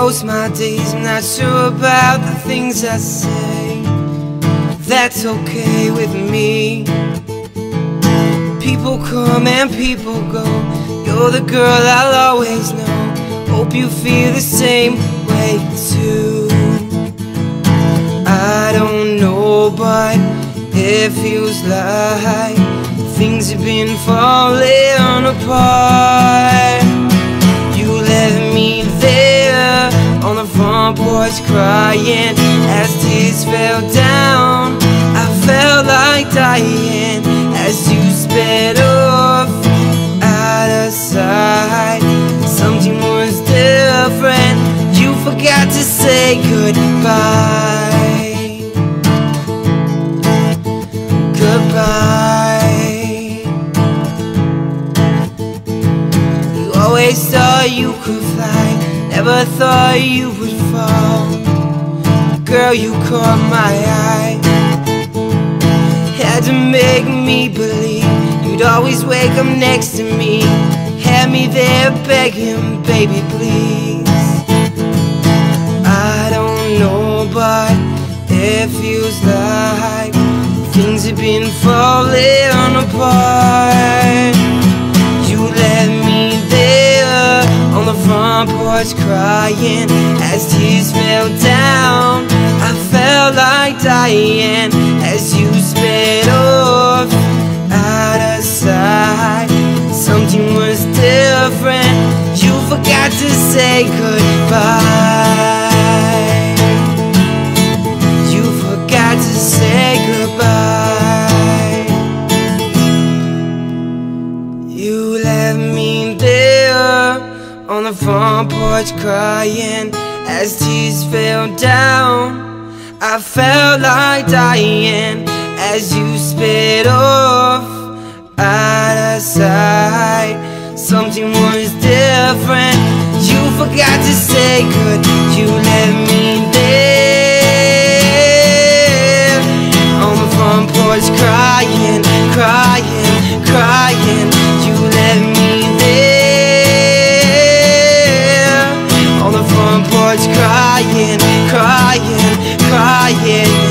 most my days. I'm not sure about the things I say. That's okay with me. People come and people go. You're the girl I'll always know. Hope you feel the same way too. I don't know, but it feels like things have been falling apart. Porch crying as tears fell down. I felt like dying as you sped off out of sight. Something was different. You forgot to say goodbye. Goodbye. You always thought you could fly, never thought you would fall. Girl, you caught my eye. Had to make me believe you'd always wake up next to me. Had me there begging, baby, please. I don't know, but it feels like things have been falling apart. Front porch crying as tears fell down. I felt like dying as you sped off out of sight. Something was different. You forgot to say goodbye. On the front porch crying as tears fell down. I felt like dying as you sped off out of sight. Something was different. You forgot to say good. You left me starts crying, crying, crying.